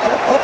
Oh.